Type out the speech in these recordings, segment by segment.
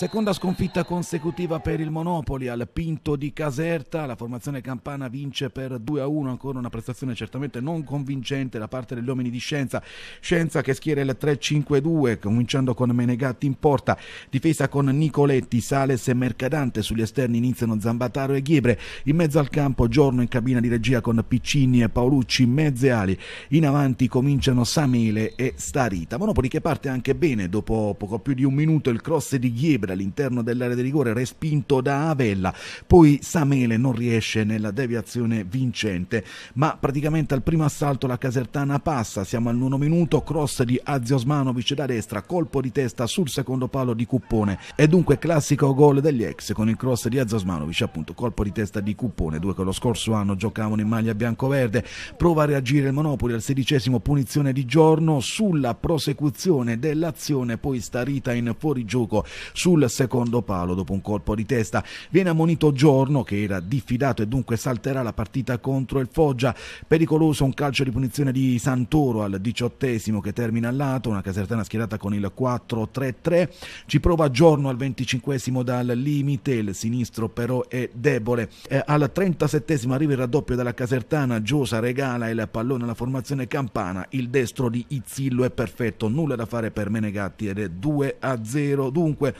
Seconda sconfitta consecutiva per il Monopoli al Pinto di Caserta. La formazione campana vince per 2 a 1. Ancora una prestazione certamente non convincente da parte degli uomini di Scienza. Scienza che schiera il 3-5-2, cominciando con Menegatti in porta. Difesa con Nicoletti, Sales e Mercadante. Sugli esterni iniziano Zambataro e Ghiebre. In mezzo al campo, Giorno in cabina di regia con Piccini e Paolucci, mezze ali. In avanti cominciano Samele e Starita. Monopoli che parte anche bene dopo poco più di un minuto il cross di Ghiebre all'interno dell'area di rigore respinto da Avella, poi Samele non riesce nella deviazione vincente, ma praticamente al primo assalto la Casertana passa, siamo al nono minuto, cross di Azio Osmanovic da destra, colpo di testa sul secondo palo di Cuppone. E dunque classico gol degli ex con il cross di Azio Osmanovic, appunto colpo di testa di Cuppone, due che lo scorso anno giocavano in maglia bianco-verde, prova a reagire il Monopoli al sedicesimo punizione di giorno. Sulla prosecuzione dell'azione, poi Starita in fuorigioco sul sul secondo palo dopo un colpo di testa. Viene ammonito Giorno che era diffidato e dunque salterà la partita contro il Foggia. Pericoloso un calcio di punizione di Santoro al diciottesimo che termina al lato, una casertana schierata con il 4-3-3. Ci prova Giorno al venticinquesimo dal limite, il sinistro però è debole. Eh, al trentasettesimo arriva il raddoppio della casertana, Giosa regala il pallone alla formazione campana, il destro di Izzillo è perfetto, nulla da fare per Menegatti ed è 2-0. Dunque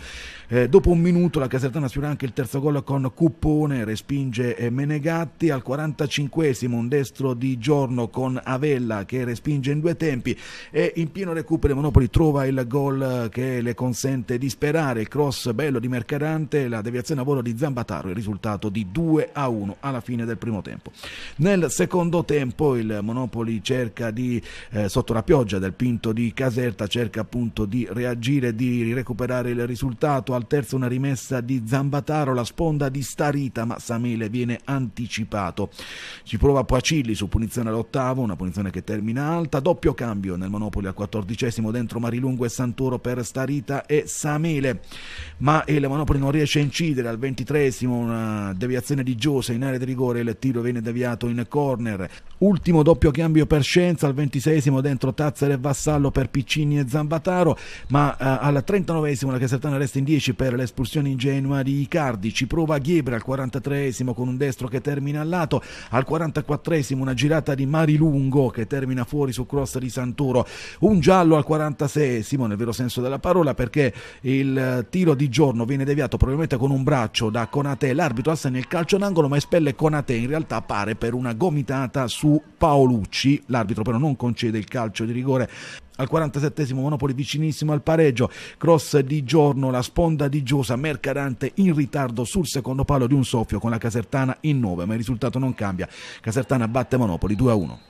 eh, dopo un minuto la Casertana sfiora anche il terzo gol con Cuppone, respinge eh, Menegatti. Al 45esimo un destro di giorno con Avella che respinge in due tempi e in pieno recupero Monopoli trova il gol che le consente di sperare. Il cross bello di Mercadante, la deviazione a volo di Zambataro, il risultato di 2 a 1 alla fine del primo tempo. Nel secondo tempo il Monopoli cerca di, eh, sotto la pioggia del Pinto di Caserta, cerca appunto di reagire, di recuperare il risultato tentato al terzo una rimessa di Zambataro, la sponda di Starita, ma Samele viene anticipato. Ci prova Pacilli su punizione all'ottavo, una punizione che termina alta, doppio cambio nel Monopoli al quattordicesimo dentro Marilungo e Santoro per Starita e Samele, ma il Monopoli non riesce a incidere. Al ventitresimo, una deviazione di Giose in area di rigore, il tiro viene deviato in corner. Ultimo doppio cambio per Scienza. Al ventiseiesimo dentro Tazzer e Vassallo per Piccini e Zambataro, ma eh, al trentanovesimo la Casertana resta in 10 per l'espulsione ingenua di Icardi, ci prova Ghiebre al 43esimo con un destro che termina al lato, al 44esimo una girata di Marilungo che termina fuori su cross di Santoro, un giallo al 46esimo nel vero senso della parola perché il tiro di giorno viene deviato probabilmente con un braccio da Conate, l'arbitro assegna il calcio d'angolo ma espelle Conate, in realtà pare per una gomitata su Paolucci, l'arbitro però non concede il calcio di rigore al 47 Monopoli vicinissimo al pareggio, cross di giorno, la sponda di Giosa, Mercadante in ritardo sul secondo palo di un soffio con la Casertana in 9, ma il risultato non cambia. Casertana batte Monopoli 2 a 1.